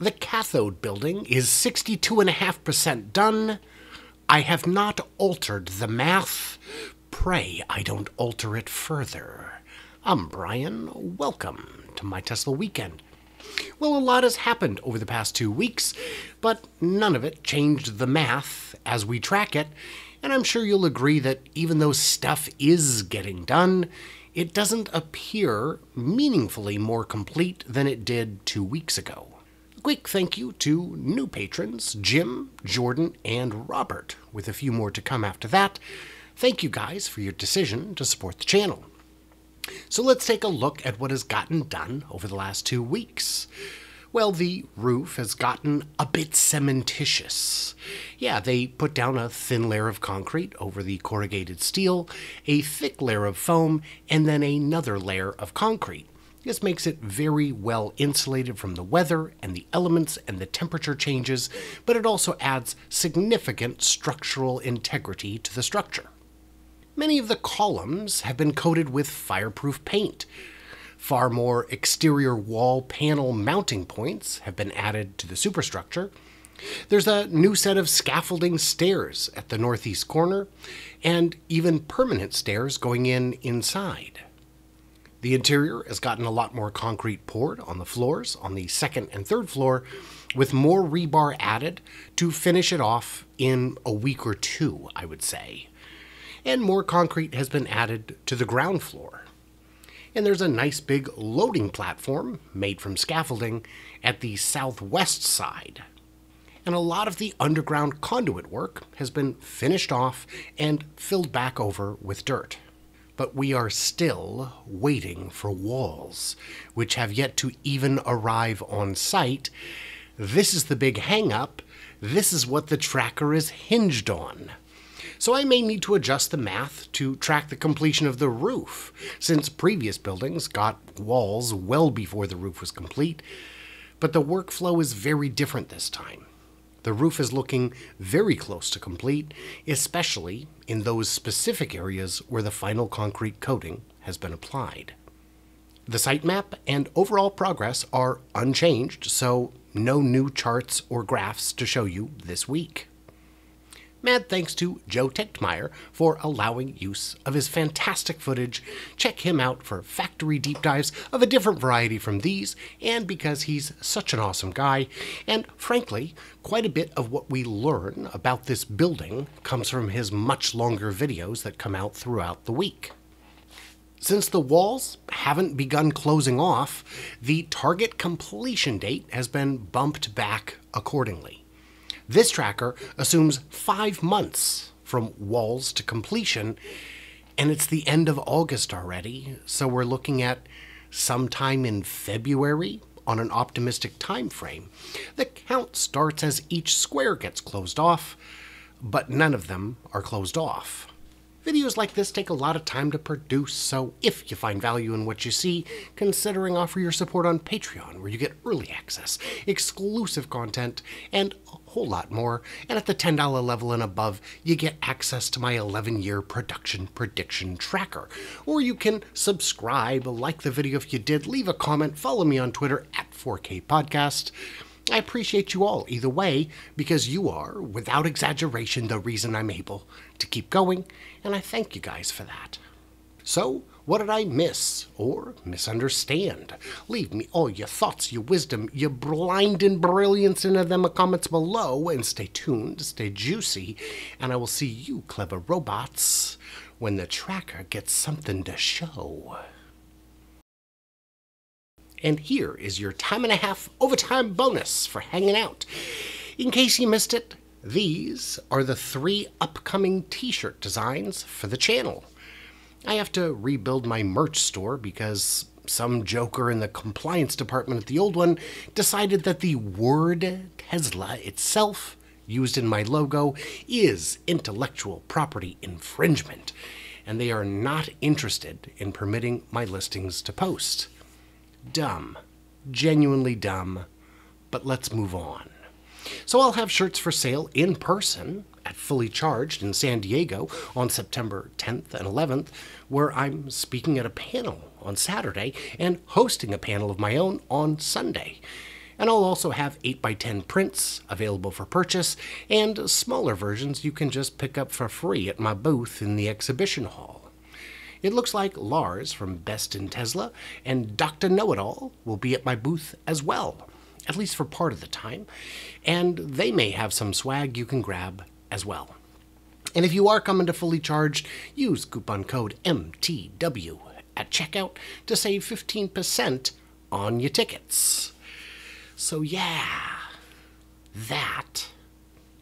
The cathode building is 62.5% done. I have not altered the math. Pray I don't alter it further. I'm Brian. Welcome to my Tesla weekend. Well, a lot has happened over the past two weeks, but none of it changed the math as we track it, and I'm sure you'll agree that even though stuff is getting done, it doesn't appear meaningfully more complete than it did two weeks ago. Quick thank you to new patrons Jim, Jordan, and Robert, with a few more to come after that. Thank you guys for your decision to support the channel. So let's take a look at what has gotten done over the last two weeks. Well, the roof has gotten a bit cementitious. Yeah, they put down a thin layer of concrete over the corrugated steel, a thick layer of foam, and then another layer of concrete. This makes it very well insulated from the weather and the elements and the temperature changes, but it also adds significant structural integrity to the structure. Many of the columns have been coated with fireproof paint. Far more exterior wall panel mounting points have been added to the superstructure. There's a new set of scaffolding stairs at the northeast corner, and even permanent stairs going in inside. The interior has gotten a lot more concrete poured on the floors on the second and third floor, with more rebar added to finish it off in a week or two, I would say and more concrete has been added to the ground floor. And there's a nice big loading platform made from scaffolding at the southwest side. And a lot of the underground conduit work has been finished off and filled back over with dirt. But we are still waiting for walls, which have yet to even arrive on site. This is the big hang up. This is what the tracker is hinged on so I may need to adjust the math to track the completion of the roof, since previous buildings got walls well before the roof was complete. But the workflow is very different this time. The roof is looking very close to complete, especially in those specific areas where the final concrete coating has been applied. The site map and overall progress are unchanged, so no new charts or graphs to show you this week. Mad thanks to Joe Tegtmeyer for allowing use of his fantastic footage. Check him out for factory deep dives of a different variety from these, and because he's such an awesome guy. And frankly, quite a bit of what we learn about this building comes from his much longer videos that come out throughout the week. Since the walls haven't begun closing off, the target completion date has been bumped back accordingly. This tracker assumes five months from walls to completion, and it's the end of August already, so we're looking at sometime in February on an optimistic time frame. The count starts as each square gets closed off, but none of them are closed off. Videos like this take a lot of time to produce, so if you find value in what you see, considering offer your support on Patreon, where you get early access, exclusive content, and a whole lot more. And at the $10 level and above, you get access to my 11 year production prediction tracker. Or you can subscribe, like the video if you did, leave a comment, follow me on Twitter at 4K Podcast. I appreciate you all either way because you are, without exaggeration, the reason I'm able to keep going, and I thank you guys for that. So, what did I miss or misunderstand? Leave me all your thoughts, your wisdom, your blinding brilliance into them comments below, and stay tuned, stay juicy, and I will see you, clever robots, when the tracker gets something to show. And here is your time and a half overtime bonus for hanging out. In case you missed it, these are the three upcoming t shirt designs for the channel. I have to rebuild my merch store because some joker in the compliance department at the old one decided that the word Tesla itself, used in my logo, is intellectual property infringement, and they are not interested in permitting my listings to post. Dumb. Genuinely dumb. But let's move on. So I'll have shirts for sale in person at Fully Charged in San Diego on September 10th and 11th, where I'm speaking at a panel on Saturday and hosting a panel of my own on Sunday. And I'll also have 8x10 prints available for purchase, and smaller versions you can just pick up for free at my booth in the exhibition hall. It looks like Lars from Best in Tesla and Dr. Know It All will be at my booth as well, at least for part of the time, and they may have some swag you can grab as well. And if you are coming to Fully Charged, use coupon code MTW at checkout to save 15% on your tickets. So, yeah, that